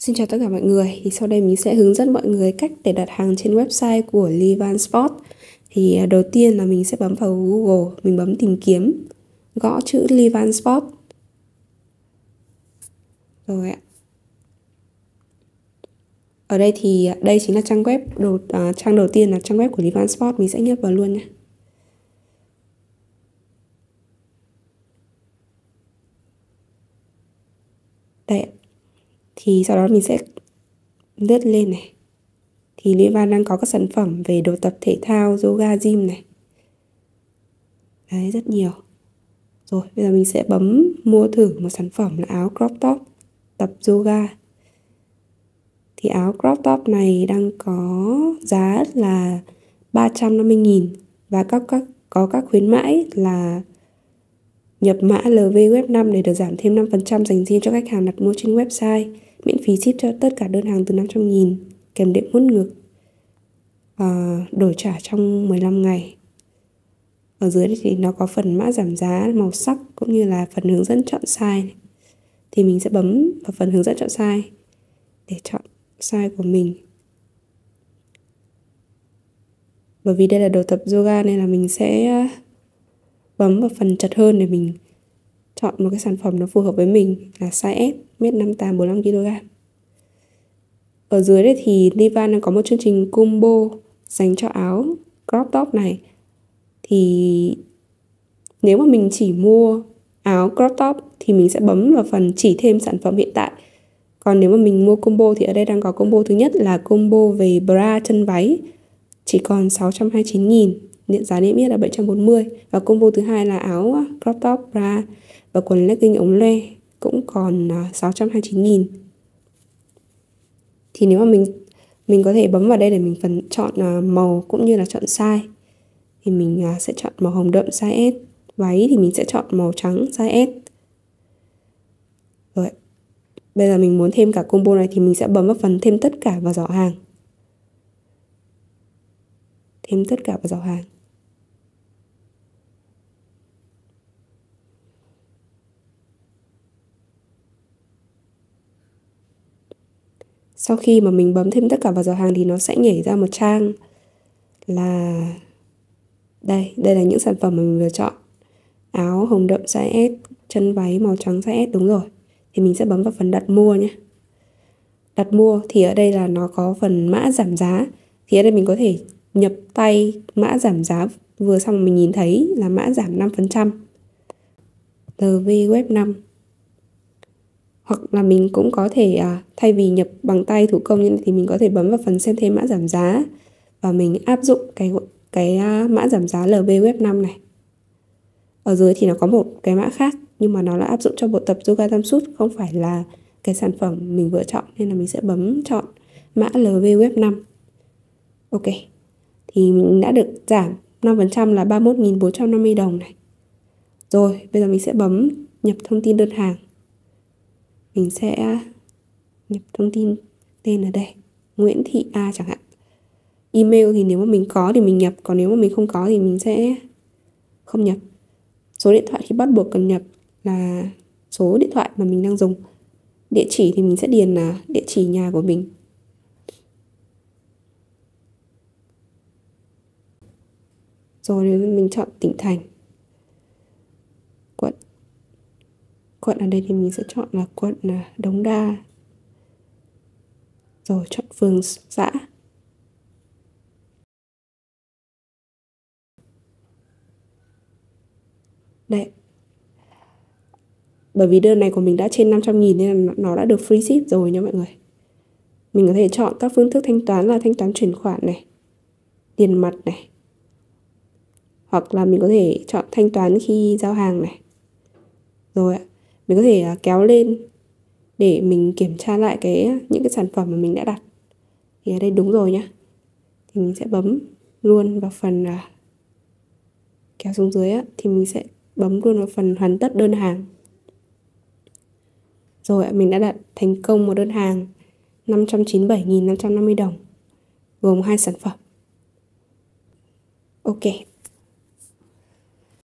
Xin chào tất cả mọi người, thì sau đây mình sẽ hướng dẫn mọi người cách để đặt hàng trên website của Livan Sport. Thì à, đầu tiên là mình sẽ bấm vào Google, mình bấm tìm kiếm, gõ chữ Livan Sport. Rồi ạ. Ở đây thì à, đây chính là trang web đầu uh, trang đầu tiên là trang web của Livan Sport, mình sẽ nhấp vào luôn nhé. Đây thì sau đó mình sẽ lướt lên này. Thì Livan đang có các sản phẩm về đồ tập thể thao, yoga, gym này. Đấy, rất nhiều. Rồi, bây giờ mình sẽ bấm mua thử một sản phẩm là áo crop top, tập yoga. Thì áo crop top này đang có giá là 350.000 và các các, có các khuyến mãi là nhập mã LV web 5 để được giảm thêm 5% dành riêng cho khách hàng đặt mua trên website miễn phí ship cho tất cả đơn hàng từ 500 nghìn kèm đệm hút ngược, à, đổi trả trong 15 ngày. Ở dưới thì nó có phần mã giảm giá màu sắc cũng như là phần hướng dẫn chọn size thì mình sẽ bấm vào phần hướng dẫn chọn size để chọn size của mình. Bởi vì đây là đồ tập yoga nên là mình sẽ bấm vào phần chật hơn để mình chọn một cái sản phẩm nó phù hợp với mình là size S, mét 58 45 kg. Ở dưới đây thì Livan đang có một chương trình combo dành cho áo crop top này. Thì nếu mà mình chỉ mua áo crop top thì mình sẽ bấm vào phần chỉ thêm sản phẩm hiện tại. Còn nếu mà mình mua combo thì ở đây đang có combo thứ nhất là combo về bra chân váy chỉ còn 629 000 giá niêm yết là 740 và combo thứ hai là áo ờ, crop top bra và quần legging ống lê cũng còn ờ, 629 à, nghìn. Thì nếu mà mình mình có thể bấm vào đây để mình phần chọn ờ, màu cũng như là chọn size thì mình sẽ chọn màu hồng đậm size S. Váy thì mình sẽ chọn màu trắng size S. Rồi bây giờ mình muốn thêm cả combo này thì mình sẽ bấm vào phần thêm tất cả vào giỏ hàng. Thêm tất cả vào giỏ hàng. Sau khi mà mình bấm thêm tất cả vào giỏ hàng thì nó sẽ nhảy ra một trang là đây đây là những sản phẩm mà mình vừa chọn. Áo hồng đậm size S, chân váy màu trắng size S, đúng rồi. Thì mình sẽ bấm vào phần đặt mua nhé. Đặt mua thì ở đây là nó có phần mã giảm giá. Thì ở đây mình có thể nhập tay mã giảm giá. Vừa xong mình nhìn thấy là mã giảm 5% LV web 5 hoặc là mình cũng có thể à, thay vì nhập bằng tay thủ công như này thì mình có thể bấm vào phần xem thêm mã giảm giá. Và mình áp dụng cái cái à, mã giảm giá LB web 5 này. Ở dưới thì nó có một cái mã khác nhưng mà nó là áp dụng cho bộ tập yoga tam sút không phải là cái sản phẩm mình vừa chọn nên là mình sẽ bấm chọn mã LV web 5 ok thì mình đã được giảm 5% là 31.450 đồng này. Rồi bây giờ mình sẽ bấm nhập thông tin đơn hàng mình sẽ nhập thông tin tên ở đây. Nguyễn Thị A chẳng hạn. Email thì nếu mà mình có thì mình nhập, còn nếu mà mình không có thì mình sẽ không nhập. Số điện thoại thì bắt buộc cần nhập là số điện thoại mà mình đang dùng. Địa chỉ thì mình sẽ điền là địa chỉ nhà của mình. Rồi mình chọn tỉnh thành quận quận ở đây thì mình sẽ chọn là quận à, Đống Đa. Rồi chọn phường xã. Đây bởi vì đơn này của mình đã trên 500 nghìn nên là nó đã được free ship rồi nha mọi người. Mình có thể chọn các phương thức thanh toán là thanh toán chuyển khoản này, tiền mặt này. Hoặc là mình có thể chọn thanh toán khi giao hàng này. Rồi ạ mình có thể à, kéo lên để mình kiểm tra lại cái à, những cái sản phẩm mà mình đã đặt. Thì ở đây đúng rồi nhá. Thì mình sẽ bấm luôn vào phần à, kéo xuống dưới á, thì mình sẽ bấm luôn vào phần hoàn tất đơn hàng. Rồi mình đã đặt thành công một đơn hàng 597.550 đồng gồm hai sản phẩm. Ok